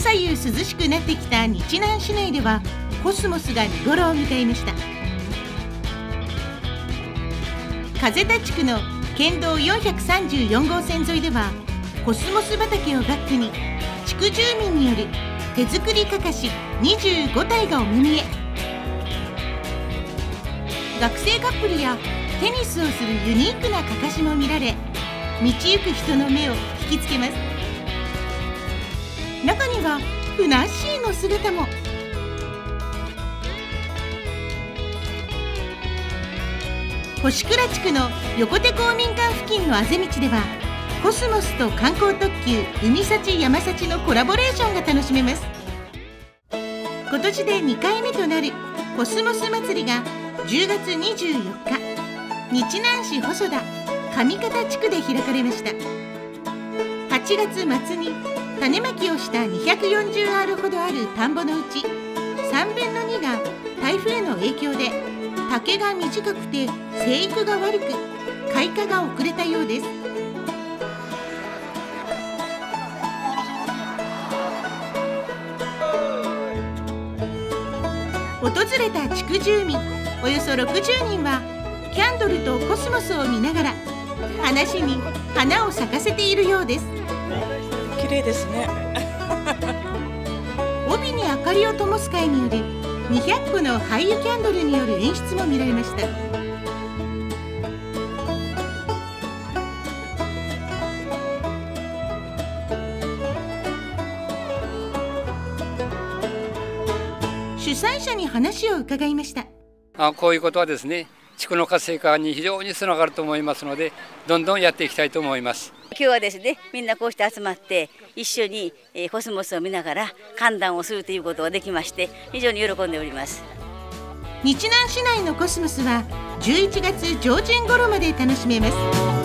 左右涼しくなってきた日南市内ではコスモスが見頃を迎えました。風田地区の県道434号線沿いではコスモス畑をバックに地区住民による手作りかかし25体がお目見え。学生カップルやテニスをするユニークなかかしも見られ道行く人の目を引きつけます。中にはふなっしーの姿も。星倉地区の横手公民館付近のあぜ道ではコスモスと観光特急海幸山幸のコラボレーションが楽しめます。今年で2回目となるコスモス祭りが10月24日日南市細田上方地区で開かれました。8月末に種まきをした240アールほどある田んぼのうち3分の2が台風の影響で竹が短くて生育が悪く開花が遅れたようです。訪れた地区住民およそ60人はキャンドルとコスモスを見ながら話に花を咲かせているようです。麗ですね。帯に明かりを灯す会による200個の廃油キャンドルによる演出も見られました。主催者に話を伺いました。あこういうことはですね地区の活性化に非常につながると思いますのでどんどんやっていきたいと思います。今日はですねみんなこうして集まって一緒に、えー、コスモスを見ながら寒暖をするということができまして非常に喜んでおります。日南市内のコスモスは11月上旬頃まで楽しめます